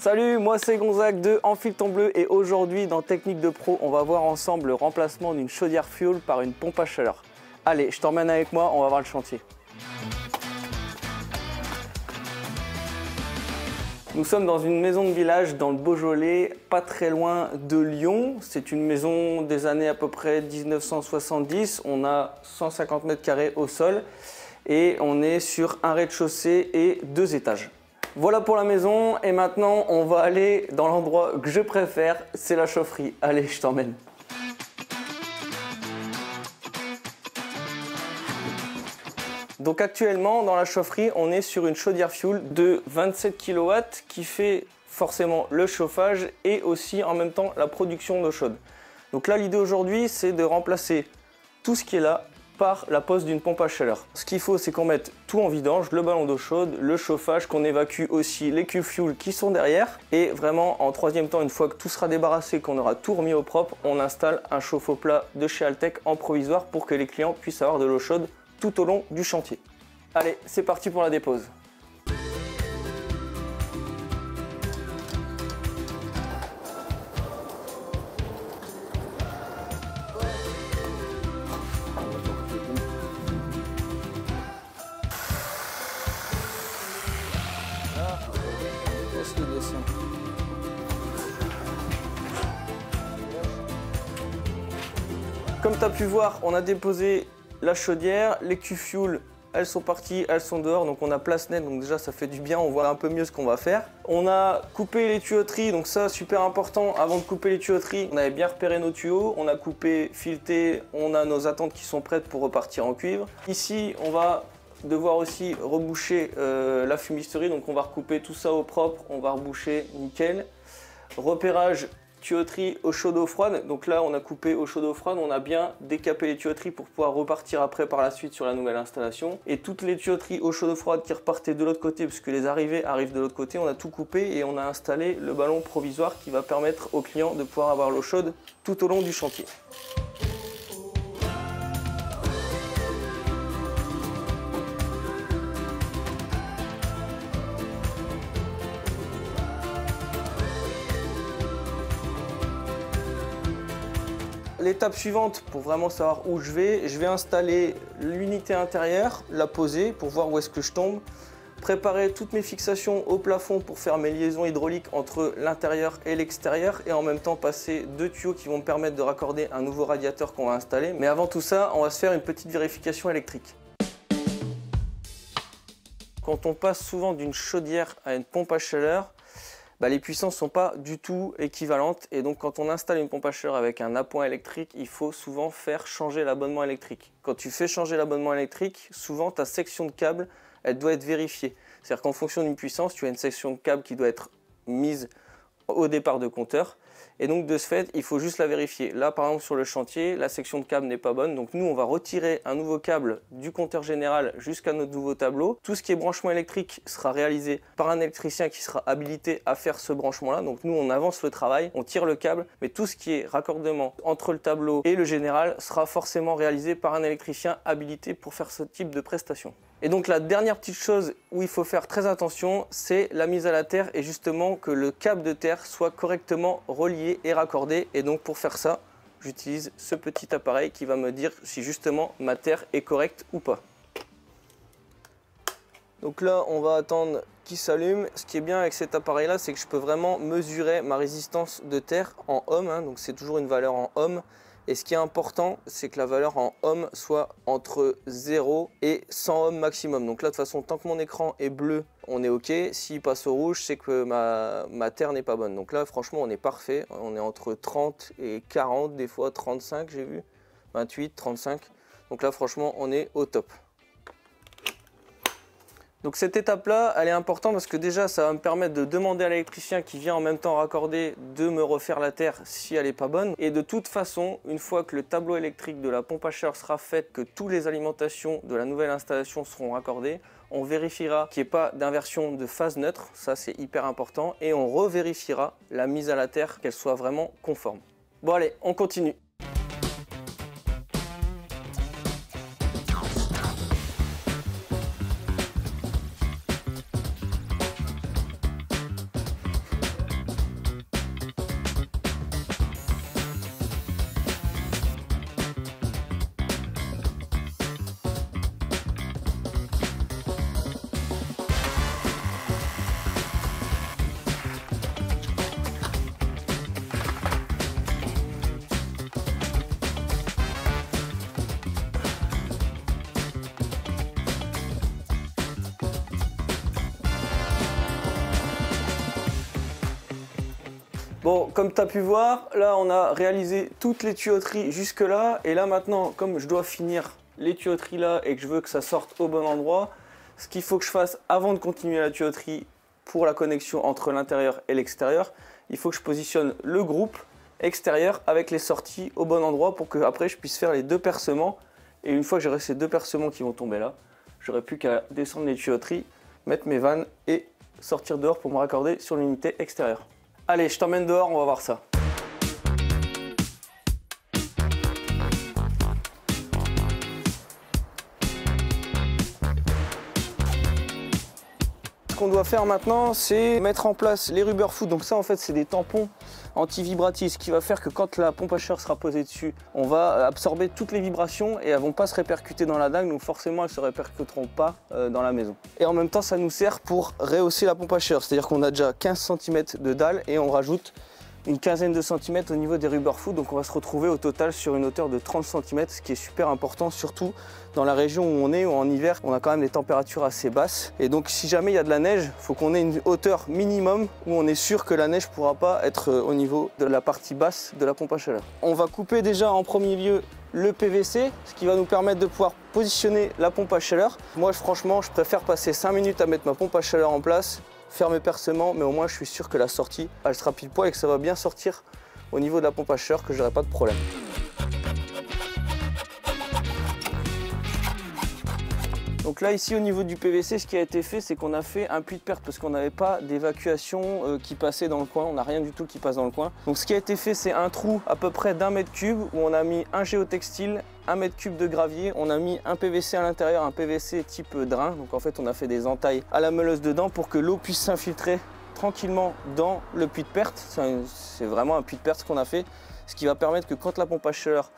Salut, moi c'est Gonzague de Enfile ton bleu et aujourd'hui dans Technique de Pro, on va voir ensemble le remplacement d'une chaudière fuel par une pompe à chaleur. Allez, je t'emmène avec moi, on va voir le chantier. Nous sommes dans une maison de village dans le Beaujolais, pas très loin de Lyon. C'est une maison des années à peu près 1970. On a 150 mètres carrés au sol et on est sur un rez-de-chaussée et deux étages. Voilà pour la maison et maintenant on va aller dans l'endroit que je préfère, c'est la chaufferie. Allez, je t'emmène. Donc actuellement dans la chaufferie, on est sur une chaudière fuel de 27 kW qui fait forcément le chauffage et aussi en même temps la production d'eau chaude. Donc là l'idée aujourd'hui c'est de remplacer tout ce qui est là la pose d'une pompe à chaleur. Ce qu'il faut, c'est qu'on mette tout en vidange, le ballon d'eau chaude, le chauffage, qu'on évacue aussi les cuves fuel qui sont derrière. Et vraiment, en troisième temps, une fois que tout sera débarrassé, qu'on aura tout remis au propre, on installe un chauffe-eau plat de chez Altec en provisoire pour que les clients puissent avoir de l'eau chaude tout au long du chantier. Allez, c'est parti pour la dépose. Comme tu as pu voir, on a déposé la chaudière, les Q-Fuel, elles sont parties, elles sont dehors, donc on a place nette, donc déjà ça fait du bien, on voit un peu mieux ce qu'on va faire. On a coupé les tuyauteries, donc ça super important, avant de couper les tuyauteries, on avait bien repéré nos tuyaux, on a coupé, fileté, on a nos attentes qui sont prêtes pour repartir en cuivre. Ici, on va devoir aussi reboucher euh, la fumisterie, donc on va recouper tout ça au propre, on va reboucher nickel. Repérage tuyauterie eau chaude eau froide. Donc là, on a coupé eau chaude eau froide, on a bien décapé les tuyauteries pour pouvoir repartir après par la suite sur la nouvelle installation. Et toutes les tuyauteries eau chaude eau froide qui repartaient de l'autre côté, puisque les arrivées arrivent de l'autre côté, on a tout coupé et on a installé le ballon provisoire qui va permettre aux clients de pouvoir avoir l'eau chaude tout au long du chantier. L'étape suivante, pour vraiment savoir où je vais, je vais installer l'unité intérieure, la poser pour voir où est-ce que je tombe, préparer toutes mes fixations au plafond pour faire mes liaisons hydrauliques entre l'intérieur et l'extérieur et en même temps passer deux tuyaux qui vont me permettre de raccorder un nouveau radiateur qu'on va installer. Mais avant tout ça, on va se faire une petite vérification électrique. Quand on passe souvent d'une chaudière à une pompe à chaleur, bah, les puissances ne sont pas du tout équivalentes. Et donc quand on installe une pompe à chaleur avec un appoint électrique, il faut souvent faire changer l'abonnement électrique. Quand tu fais changer l'abonnement électrique, souvent ta section de câble, elle doit être vérifiée. C'est-à-dire qu'en fonction d'une puissance, tu as une section de câble qui doit être mise au départ de compteur. Et donc de ce fait, il faut juste la vérifier. Là, par exemple, sur le chantier, la section de câble n'est pas bonne. Donc nous, on va retirer un nouveau câble du compteur général jusqu'à notre nouveau tableau. Tout ce qui est branchement électrique sera réalisé par un électricien qui sera habilité à faire ce branchement-là. Donc nous, on avance le travail, on tire le câble, mais tout ce qui est raccordement entre le tableau et le général sera forcément réalisé par un électricien habilité pour faire ce type de prestation. Et donc la dernière petite chose où il faut faire très attention, c'est la mise à la terre et justement que le câble de terre soit correctement relié et raccordé. Et donc pour faire ça, j'utilise ce petit appareil qui va me dire si justement ma terre est correcte ou pas. Donc là, on va attendre qu'il s'allume. Ce qui est bien avec cet appareil là, c'est que je peux vraiment mesurer ma résistance de terre en ohm. Hein. donc c'est toujours une valeur en ohm. Et ce qui est important, c'est que la valeur en ohm soit entre 0 et 100 ohms maximum. Donc là, de toute façon, tant que mon écran est bleu, on est OK. S'il passe au rouge, c'est que ma, ma terre n'est pas bonne. Donc là, franchement, on est parfait. On est entre 30 et 40, des fois 35, j'ai vu. 28, 35. Donc là, franchement, on est au top. Donc cette étape-là, elle est importante parce que déjà, ça va me permettre de demander à l'électricien qui vient en même temps raccorder de me refaire la terre si elle n'est pas bonne. Et de toute façon, une fois que le tableau électrique de la pompe à chaleur sera fait, que toutes les alimentations de la nouvelle installation seront raccordées, on vérifiera qu'il n'y ait pas d'inversion de phase neutre, ça c'est hyper important, et on revérifiera la mise à la terre, qu'elle soit vraiment conforme. Bon allez, on continue. Bon, comme tu as pu voir, là on a réalisé toutes les tuyauteries jusque là. Et là maintenant, comme je dois finir les tuyauteries là et que je veux que ça sorte au bon endroit, ce qu'il faut que je fasse avant de continuer la tuyauterie pour la connexion entre l'intérieur et l'extérieur, il faut que je positionne le groupe extérieur avec les sorties au bon endroit pour que après je puisse faire les deux percements. Et une fois que j'aurai ces deux percements qui vont tomber là, j'aurai plus qu'à descendre les tuyauteries, mettre mes vannes et sortir dehors pour me raccorder sur l'unité extérieure. Allez, je t'emmène dehors, on va voir ça. Ce qu'on doit faire maintenant, c'est mettre en place les rubber foot. Donc ça, en fait, c'est des tampons anti-vibratifs, ce qui va faire que quand la pompe à chaleur sera posée dessus, on va absorber toutes les vibrations et elles vont pas se répercuter dans la dague, donc forcément elles se répercuteront pas euh, dans la maison. Et en même temps, ça nous sert pour rehausser la pompe à chaleur, c'est-à-dire qu'on a déjà 15 cm de dalle et on rajoute une quinzaine de centimètres au niveau des rubber foot. Donc on va se retrouver au total sur une hauteur de 30 cm, ce qui est super important, surtout dans la région où on est, où en hiver, on a quand même des températures assez basses. Et donc si jamais il y a de la neige, il faut qu'on ait une hauteur minimum où on est sûr que la neige ne pourra pas être euh, au niveau de la partie basse de la pompe à chaleur. On va couper déjà en premier lieu le PVC, ce qui va nous permettre de pouvoir positionner la pompe à chaleur. Moi franchement, je préfère passer 5 minutes à mettre ma pompe à chaleur en place faire mes percements, mais au moins je suis sûr que la sortie, elle sera pile poil et que ça va bien sortir au niveau de la pompe à chaleur, que j'aurai pas de problème. Donc là ici au niveau du PVC ce qui a été fait c'est qu'on a fait un puits de perte parce qu'on n'avait pas d'évacuation euh, qui passait dans le coin, on n'a rien du tout qui passe dans le coin. Donc ce qui a été fait c'est un trou à peu près d'un mètre cube où on a mis un géotextile, un mètre cube de gravier, on a mis un PVC à l'intérieur, un PVC type drain. Donc en fait on a fait des entailles à la meuleuse dedans pour que l'eau puisse s'infiltrer tranquillement dans le puits de perte. C'est vraiment un puits de perte qu'on a fait, ce qui va permettre que quand la pompe à chaleur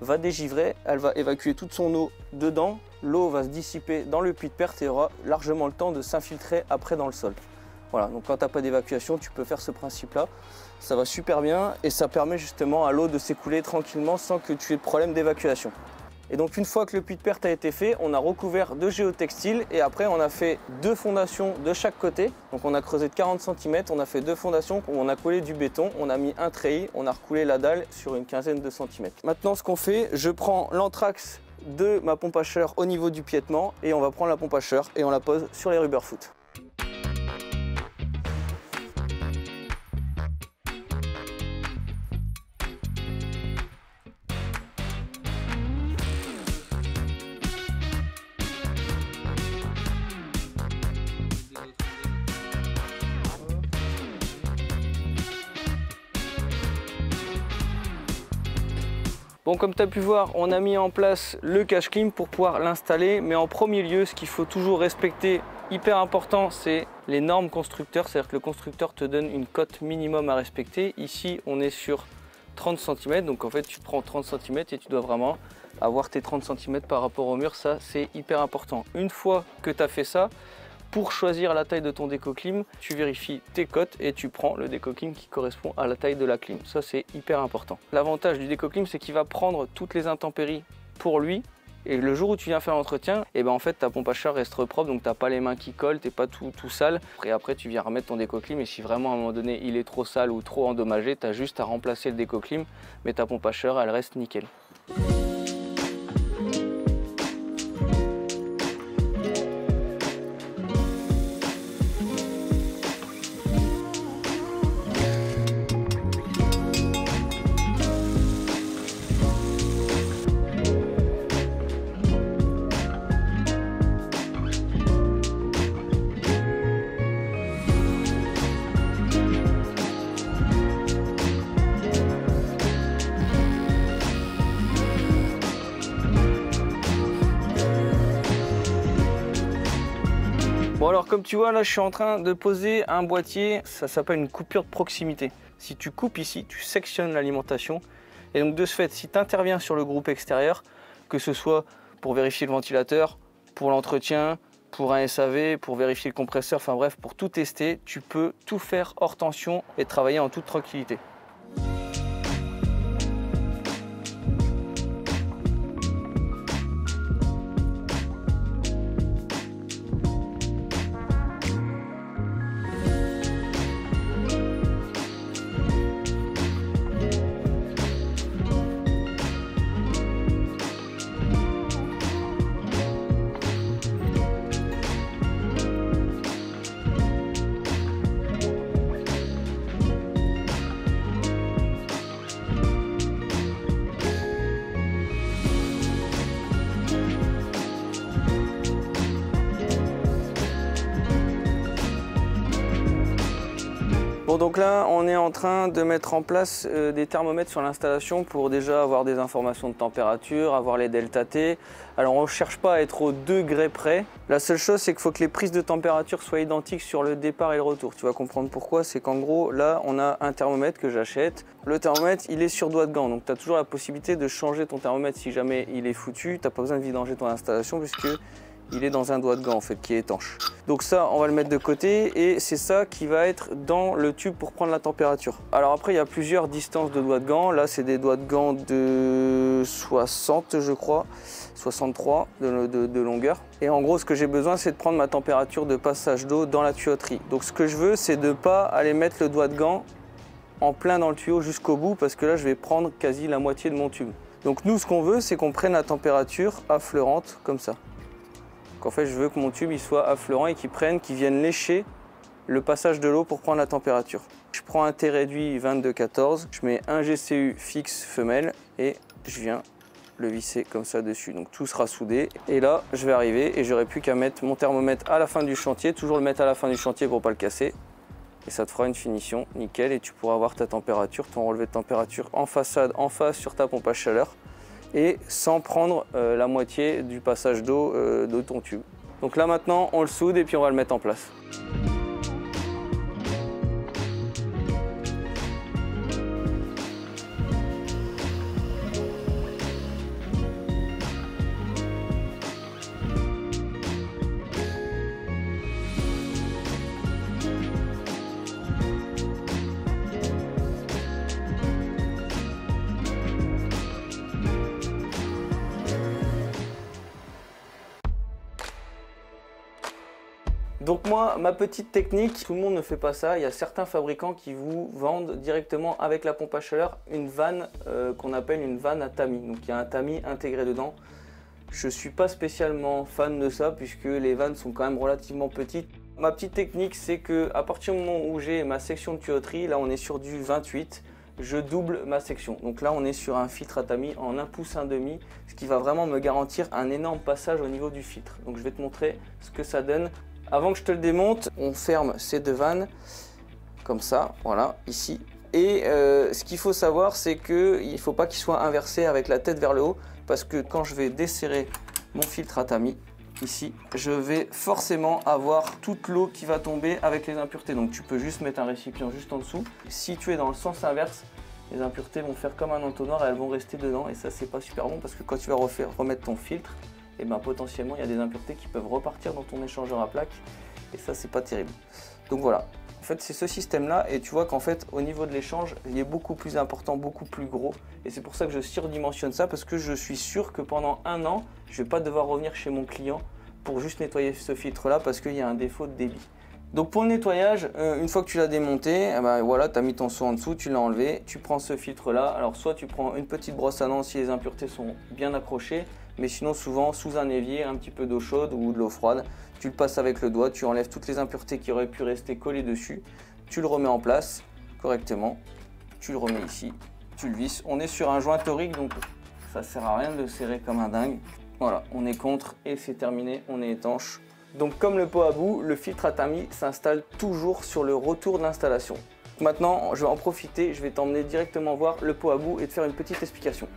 va dégivrer, elle va évacuer toute son eau dedans, l'eau va se dissiper dans le puits de perte et aura largement le temps de s'infiltrer après dans le sol. Voilà, donc quand tu n'as pas d'évacuation, tu peux faire ce principe-là. Ça va super bien et ça permet justement à l'eau de s'écouler tranquillement sans que tu aies de problème d'évacuation. Et donc une fois que le puits de perte a été fait, on a recouvert de géotextile et après on a fait deux fondations de chaque côté. Donc on a creusé de 40 cm, on a fait deux fondations où on a collé du béton, on a mis un treillis, on a recoulé la dalle sur une quinzaine de centimètres. Maintenant ce qu'on fait, je prends l'anthrax de ma pompe à chaleur au niveau du piétement et on va prendre la pompe à chaleur et on la pose sur les rubber foot. Bon, comme tu as pu voir, on a mis en place le cache clim pour pouvoir l'installer. Mais en premier lieu, ce qu'il faut toujours respecter, hyper important, c'est les normes constructeurs. C'est-à-dire que le constructeur te donne une cote minimum à respecter. Ici, on est sur 30 cm. Donc en fait, tu prends 30 cm et tu dois vraiment avoir tes 30 cm par rapport au mur. Ça, c'est hyper important. Une fois que tu as fait ça, pour choisir la taille de ton déco-clim, tu vérifies tes cotes et tu prends le déco-clim qui correspond à la taille de la clim. Ça, c'est hyper important. L'avantage du déco-clim, c'est qu'il va prendre toutes les intempéries pour lui et le jour où tu viens faire l'entretien, et eh ben en fait ta pompe à chaleur reste propre, donc t'as pas les mains qui collent, t'es pas tout, sale. Et après tu viens remettre ton déco-clim et si vraiment à un moment donné il est trop sale ou trop endommagé, tu as juste à remplacer le déco-clim, mais ta pompe à chaleur elle reste nickel. Comme tu vois là je suis en train de poser un boîtier, ça s'appelle une coupure de proximité. Si tu coupes ici, tu sectionnes l'alimentation et donc de ce fait si tu interviens sur le groupe extérieur, que ce soit pour vérifier le ventilateur, pour l'entretien, pour un SAV, pour vérifier le compresseur, enfin bref, pour tout tester, tu peux tout faire hors tension et travailler en toute tranquillité. Donc là on est en train de mettre en place euh, des thermomètres sur l'installation pour déjà avoir des informations de température, avoir les delta T. Alors on ne cherche pas à être au degré près. La seule chose c'est qu'il faut que les prises de température soient identiques sur le départ et le retour. Tu vas comprendre pourquoi, c'est qu'en gros là on a un thermomètre que j'achète. Le thermomètre il est sur doigt de gant donc tu as toujours la possibilité de changer ton thermomètre si jamais il est foutu. Tu n'as pas besoin de vidanger ton installation puisque il est dans un doigt de gant en fait qui est étanche. Donc ça on va le mettre de côté et c'est ça qui va être dans le tube pour prendre la température. Alors après il y a plusieurs distances de doigts de gant. Là c'est des doigts de gant de 60 je crois, 63 de, longueur. Et en gros ce que j'ai besoin c'est de prendre ma température de passage d'eau dans la tuyauterie. Donc ce que je veux c'est de ne pas aller mettre le doigt de gant en plein dans le tuyau jusqu'au bout parce que là je vais prendre quasi la moitié de mon tube. Donc nous ce qu'on veut c'est qu'on prenne la température affleurante comme ça qu'en fait je veux que mon tube il soit affleurant et qu'il prenne, qu'il vienne lécher le passage de l'eau pour prendre la température. Je prends un T réduit 22-14, je mets un GCU fixe femelle et je viens le visser comme ça dessus. Donc tout sera soudé. Et là, je vais arriver et j'aurai plus qu'à mettre mon thermomètre à la fin du chantier, toujours le mettre à la fin du chantier pour pas le casser. Et ça te fera une finition nickel et tu pourras avoir ta température, ton relevé de température en façade, en face sur ta pompe à chaleur et sans prendre euh, la moitié du passage d'eau euh, de ton tube. Donc là maintenant on le soude et puis on va le mettre en place. Donc moi, ma petite technique, tout le monde ne fait pas ça. Il y a certains fabricants qui vous vendent directement avec la pompe à chaleur une vanne euh, qu'on appelle une vanne à tamis. Donc il y a un tamis intégré dedans. Je ne suis pas spécialement fan de ça puisque les vannes sont quand même relativement petites. Ma petite technique, c'est que à partir du moment où j'ai ma section de tuyauterie, là on est sur du 28, je double ma section. Donc là on est sur un filtre à tamis en 1 pouce 1 demi, ce qui va vraiment me garantir un énorme passage au niveau du filtre. Donc je vais te montrer ce que ça donne avant que je te le démonte, on ferme ces deux vannes comme ça, voilà, ici. Et euh, ce qu'il faut savoir, c'est qu'il ne faut pas qu'il soit inversé avec la tête vers le haut, parce que quand je vais desserrer mon filtre à tamis, ici, je vais forcément avoir toute l'eau qui va tomber avec les impuretés. Donc tu peux juste mettre un récipient juste en dessous. Si tu es dans le sens inverse, les impuretés vont faire comme un entonnoir et elles vont rester dedans. Et ça, c'est pas super bon parce que quand tu vas remettre ton filtre, et ben potentiellement il y a des impuretés qui peuvent repartir dans ton échangeur à plaques et ça c'est pas terrible. Donc voilà, en fait c'est ce système là et tu vois qu'en fait au niveau de l'échange il est beaucoup plus important, beaucoup plus gros et c'est pour ça que je surdimensionne ça parce que je suis sûr que pendant un an je vais pas devoir revenir chez mon client pour juste nettoyer ce filtre là parce qu'il y a un défaut de débit. Donc pour le nettoyage, euh, une fois que tu l'as démonté, eh ben voilà, tu as mis ton seau en dessous, tu l'as enlevé, tu prends ce filtre là. Alors soit tu prends une petite brosse à dents si les impuretés sont bien accrochées, mais sinon souvent sous un évier, un petit peu d'eau chaude ou de l'eau froide, tu le passes avec le doigt, tu enlèves toutes les impuretés qui auraient pu rester collées dessus, tu le remets en place correctement, tu le remets ici, tu le visses. On est sur un joint torique donc ça sert à rien de serrer comme un dingue. Voilà, on est contre et c'est terminé, on est étanche. Donc comme le pot à bout, le filtre à tamis s'installe toujours sur le retour de l'installation. Maintenant, je vais en profiter, je vais t'emmener directement voir le pot à bout et te faire une petite explication.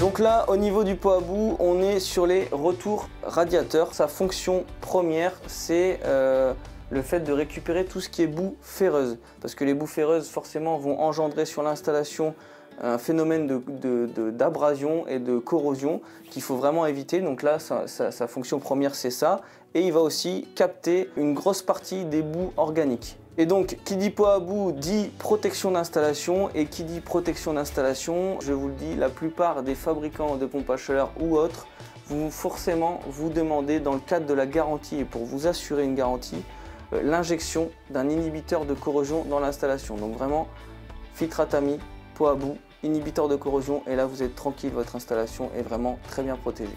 Donc là, au niveau du pot à bout, on est sur les retours radiateurs. Sa fonction première, c'est euh, le fait de récupérer tout ce qui est boue ferreuse. Parce que les boues ferreuses, forcément, vont engendrer sur l'installation un phénomène d'abrasion et de corrosion qu'il faut vraiment éviter. Donc là, sa fonction première, c'est ça. Et il va aussi capter une grosse partie des boues organiques. Et donc, qui dit poids à bout dit protection d'installation. Et qui dit protection d'installation, je vous le dis, la plupart des fabricants de pompes à chaleur ou autres vous forcément vous demandez dans le cadre de la garantie et pour vous assurer une garantie, euh, l'injection d'un inhibiteur de corrosion dans l'installation. Donc vraiment, filtre à tamis, poids à bout, inhibiteur de corrosion et là vous êtes tranquille, votre installation est vraiment très bien protégée.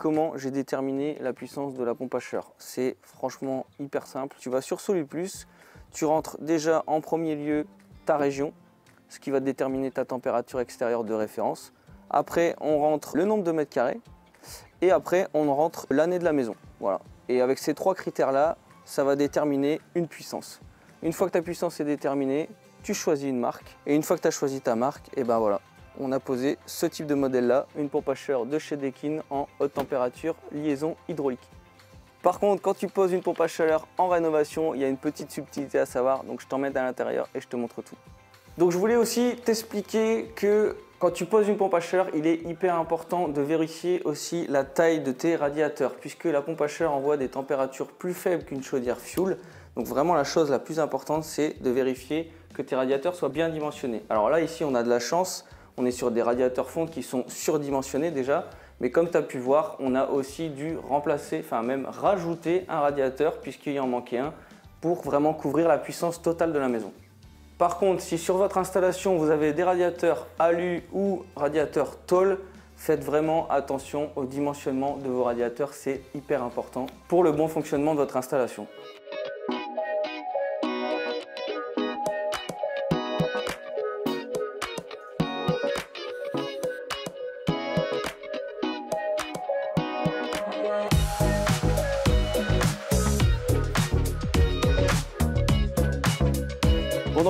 Comment j'ai déterminé la puissance de la pompe à chaleur. C'est franchement hyper simple. Tu vas sur Plus, tu rentres déjà en premier lieu ta région, ce qui va déterminer ta température extérieure de référence. Après, on rentre le nombre de mètres carrés et après, on rentre l'année de la maison. Voilà. Et avec ces trois critères-là, ça va déterminer une puissance. Une fois que ta puissance est déterminée, tu choisis une marque. Et une fois que tu as choisi ta marque, et ben voilà, on a posé ce type de modèle-là, une pompe à chaleur de chez Dekin en haute température, liaison hydraulique. Par contre, quand tu poses une pompe à chaleur en rénovation, il y a une petite subtilité à savoir, donc je t'emmène à l'intérieur et je te montre tout. Donc je voulais aussi t'expliquer que quand tu poses une pompe à chaleur, il est hyper important de vérifier aussi la taille de tes radiateurs, puisque la pompe à chaleur envoie des températures plus faibles qu'une chaudière fuel. Donc vraiment la chose la plus importante, c'est de vérifier que tes radiateurs soient bien dimensionnés. Alors là, ici, on a de la chance, on est sur des radiateurs fonte qui sont surdimensionnés déjà, mais comme tu as pu voir, on a aussi dû remplacer, enfin même rajouter un radiateur puisqu'il en manquait un pour vraiment couvrir la puissance totale de la maison. Par contre, si sur votre installation vous avez des radiateurs alu ou radiateurs tôle, faites vraiment attention au dimensionnement de vos radiateurs, c'est hyper important pour le bon fonctionnement de votre installation.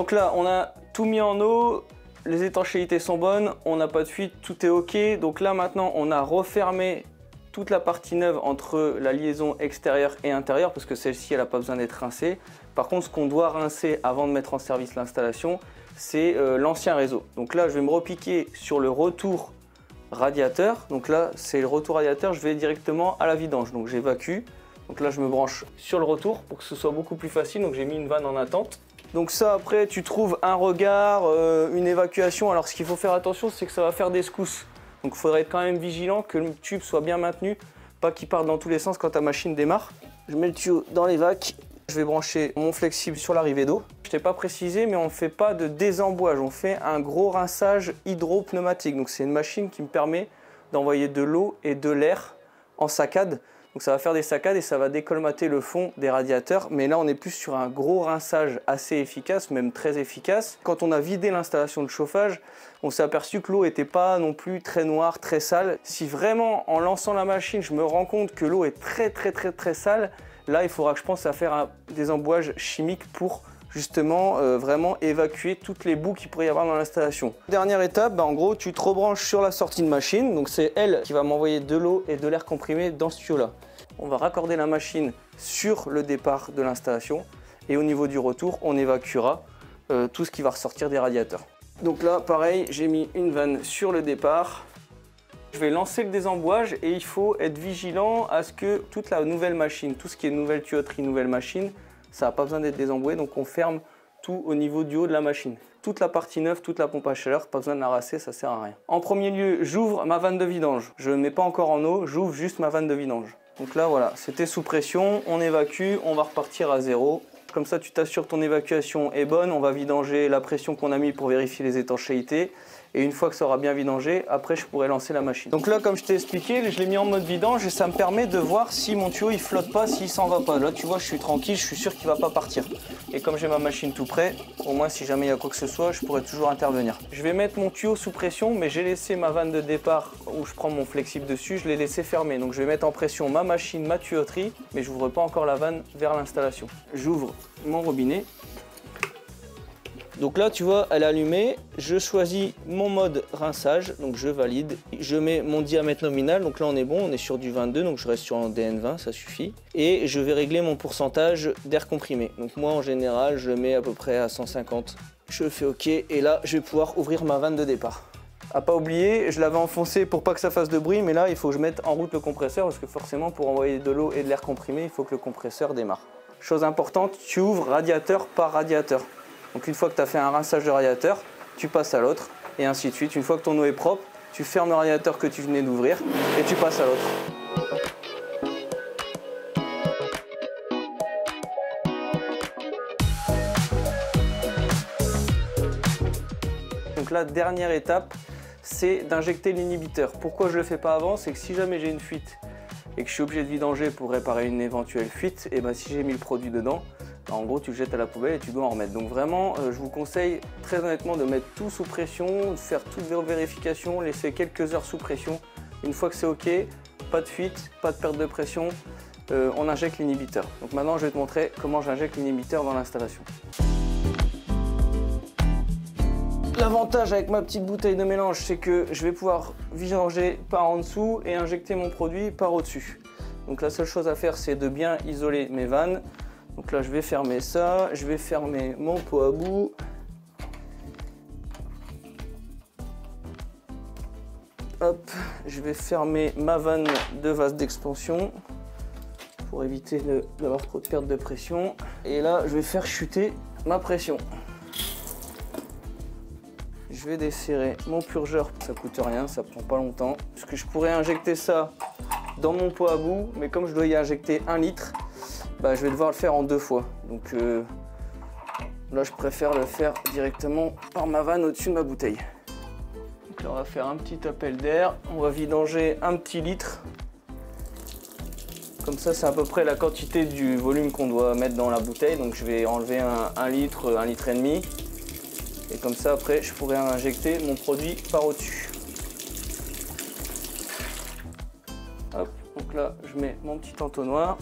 Donc là, on a tout mis en eau, les étanchéités sont bonnes, on n'a pas de fuite, tout est ok. Donc là maintenant, on a refermé toute la partie neuve entre la liaison extérieure et intérieure parce que celle-ci, elle n'a pas besoin d'être rincée. Par contre, ce qu'on doit rincer avant de mettre en service l'installation, c'est euh, l'ancien réseau. Donc là, je vais me repiquer sur le retour radiateur. Donc là, c'est le retour radiateur, je vais directement à la vidange. Donc j'évacue. Donc là, je me branche sur le retour pour que ce soit beaucoup plus facile. Donc j'ai mis une vanne en attente. Donc ça après tu trouves un regard, euh, une évacuation. Alors ce qu'il faut faire attention c'est que ça va faire des secousses. Donc il faudrait être quand même vigilant que le tube soit bien maintenu, pas qu'il parte dans tous les sens quand ta machine démarre. Je mets le tuyau dans les vacs, je vais brancher mon flexible sur l'arrivée d'eau. Je t'ai pas précisé mais on ne fait pas de désembouage, on fait un gros rinçage hydro-pneumatique. Donc c'est une machine qui me permet d'envoyer de l'eau et de l'air en saccade donc ça va faire des saccades et ça va décolmater le fond des radiateurs. Mais là, on est plus sur un gros rinçage assez efficace, même très efficace. Quand on a vidé l'installation de chauffage, on s'est aperçu que l'eau n'était pas non plus très noire, très sale. Si vraiment, en lançant la machine, je me rends compte que l'eau est très très très très sale, là, il faudra que je pense à faire des embouages chimiques pour justement euh, vraiment évacuer toutes les boues qu'il pourrait y avoir dans l'installation. Dernière étape, bah, en gros tu te rebranches sur la sortie de machine, donc c'est elle qui va m'envoyer de l'eau et de l'air comprimé dans ce tuyau là. On va raccorder la machine sur le départ de l'installation et au niveau du retour on évacuera euh, tout ce qui va ressortir des radiateurs. Donc là pareil j'ai mis une vanne sur le départ, je vais lancer le désembouage et il faut être vigilant à ce que toute la nouvelle machine, tout ce qui est nouvelle tuyauterie, nouvelle machine, ça n'a pas besoin d'être désemboué, donc on ferme tout au niveau du haut de la machine. Toute la partie neuve, toute la pompe à chaleur, pas besoin de la rasser, ça sert à rien. En premier lieu, j'ouvre ma vanne de vidange. Je ne mets pas encore en eau, j'ouvre juste ma vanne de vidange. Donc là, voilà, c'était sous pression, on évacue, on va repartir à zéro. Comme ça, tu t'assures ton évacuation est bonne. On va vidanger la pression qu'on a mis pour vérifier les étanchéités. Et une fois que ça aura bien vidangé, après je pourrai lancer la machine. Donc là, comme je t'ai expliqué, je l'ai mis en mode vidange et ça me permet de voir si mon tuyau il flotte pas, s'il s'en va pas. Là, tu vois, je suis tranquille, je suis sûr qu'il va pas partir. Et comme j'ai ma machine tout prêt, au moins si jamais il y a quoi que ce soit, je pourrai toujours intervenir. Je vais mettre mon tuyau sous pression, mais j'ai laissé ma vanne de départ où je prends mon flexible dessus, je l'ai laissé fermer. Donc je vais mettre en pression ma machine, ma tuyauterie, mais je n'ouvre pas encore la vanne vers l'installation. J'ouvre mon robinet donc là, tu vois, elle est allumée. Je choisis mon mode rinçage, donc je valide. Je mets mon diamètre nominal, donc là on est bon, on est sur du 22, donc je reste sur un DN20, ça suffit. Et je vais régler mon pourcentage d'air comprimé. Donc moi en général, je mets à peu près à 150. Je fais OK et là, je vais pouvoir ouvrir ma vanne de départ. À pas oublier, je l'avais enfoncé pour pas que ça fasse de bruit, mais là il faut que je mette en route le compresseur parce que forcément pour envoyer de l'eau et de l'air comprimé, il faut que le compresseur démarre. Chose importante, tu ouvres radiateur par radiateur. Donc une fois que tu as fait un rinçage de radiateur, tu passes à l'autre et ainsi de suite. Une fois que ton eau est propre, tu fermes le radiateur que tu venais d'ouvrir et tu passes à l'autre. Donc la dernière étape, c'est d'injecter l'inhibiteur. Pourquoi je ne le fais pas avant? C'est que si jamais j'ai une fuite et que je suis obligé de vidanger pour réparer une éventuelle fuite, et ben si j'ai mis le produit dedans, en gros tu jettes à la poubelle et tu dois en remettre. Donc vraiment, euh, je vous conseille très honnêtement de mettre tout sous pression, de faire toutes vos vérifications, laisser quelques heures sous pression. Une fois que c'est ok, pas de fuite, pas de perte de pression, euh, on injecte l'inhibiteur. Donc maintenant je vais te montrer comment j'injecte l'inhibiteur dans l'installation. L'avantage avec ma petite bouteille de mélange, c'est que je vais pouvoir vidanger par en dessous et injecter mon produit par au-dessus. Donc la seule chose à faire, c'est de bien isoler mes vannes. Donc là, je vais fermer ça, je vais fermer mon pot à bout. Hop, je vais fermer ma vanne de vase d'expansion pour éviter d'avoir trop de perte de pression. Et là, je vais faire chuter ma pression je vais desserrer mon purgeur. Ça coûte rien, ça prend pas longtemps. Parce que je pourrais injecter ça dans mon pot à bout, mais comme je dois y injecter un litre, bah, je vais devoir le faire en deux fois. Donc euh, là, je préfère le faire directement par ma vanne au-dessus de ma bouteille. Donc là, on va faire un petit appel d'air. On va vidanger un petit litre. Comme ça, c'est à peu près la quantité du volume qu'on doit mettre dans la bouteille. Donc je vais enlever un, litre, un litre et demi. Et comme ça, après, je pourrais injecter mon produit par au-dessus. Hop, donc là, je mets mon petit entonnoir.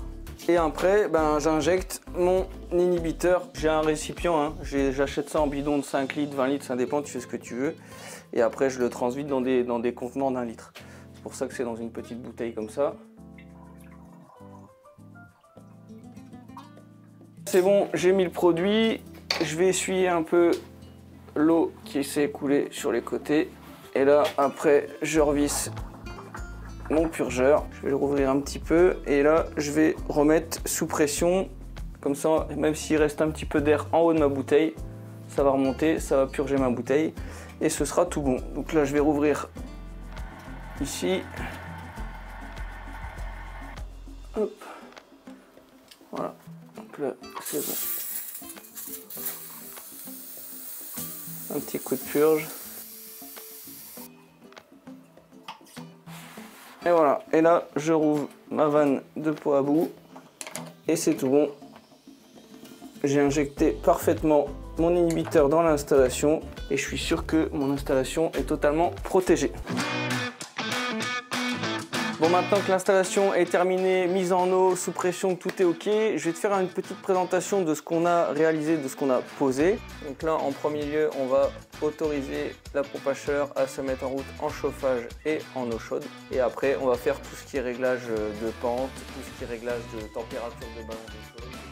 Et après, ben, j'injecte mon inhibiteur. J'ai un récipient, hein. j'achète ça en bidon de 5 litres, 20 litres, ça dépend, tu fais ce que tu veux. Et après, je le transvite dans des, dans des contenants d'un litre. C'est pour ça que c'est dans une petite bouteille comme ça. C'est bon, j'ai mis le produit. Je vais essuyer un peu l'eau qui s'est écoulée sur les côtés. Et là, après, je revisse mon purgeur. Je vais le rouvrir un petit peu. Et là, je vais remettre sous pression. Comme ça, même s'il reste un petit peu d'air en haut de ma bouteille, ça va remonter, ça va purger ma bouteille. Et ce sera tout bon. Donc là, je vais rouvrir ici. Hop. Voilà. Donc là, c'est bon. un petit coup de purge. Et voilà, et là je rouvre ma vanne de pot à bout et c'est tout bon. J'ai injecté parfaitement mon inhibiteur dans l'installation et je suis sûr que mon installation est totalement protégée. Maintenant que l'installation est terminée, mise en eau, sous pression, tout est ok, je vais te faire une petite présentation de ce qu'on a réalisé, de ce qu'on a posé. Donc là, en premier lieu, on va autoriser la pompe à se mettre en route en chauffage et en eau chaude. Et après, on va faire tout ce qui est réglage de pente, tout ce qui est réglage de température de ballon